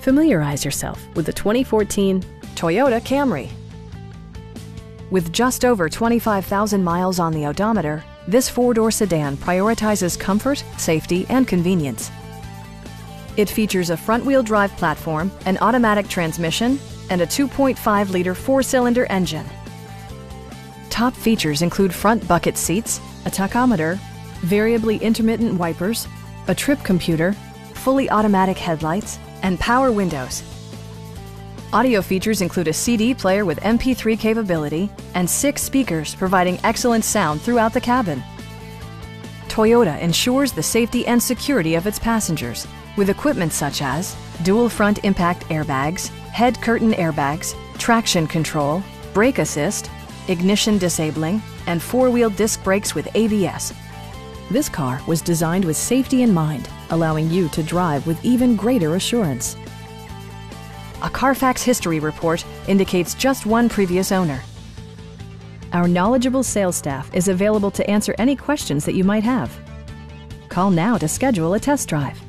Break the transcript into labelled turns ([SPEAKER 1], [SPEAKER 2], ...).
[SPEAKER 1] Familiarize yourself with the 2014 Toyota Camry. With just over 25,000 miles on the odometer, this four-door sedan prioritizes comfort, safety, and convenience. It features a front-wheel drive platform, an automatic transmission, and a 2.5-liter four-cylinder engine. Top features include front bucket seats, a tachometer, variably intermittent wipers, a trip computer, fully automatic headlights, and power windows. Audio features include a CD player with MP3 capability and six speakers providing excellent sound throughout the cabin. Toyota ensures the safety and security of its passengers with equipment such as dual front impact airbags, head curtain airbags, traction control, brake assist, ignition disabling, and four-wheel disc brakes with ABS. This car was designed with safety in mind, allowing you to drive with even greater assurance. A Carfax history report indicates just one previous owner. Our knowledgeable sales staff is available to answer any questions that you might have. Call now to schedule a test drive.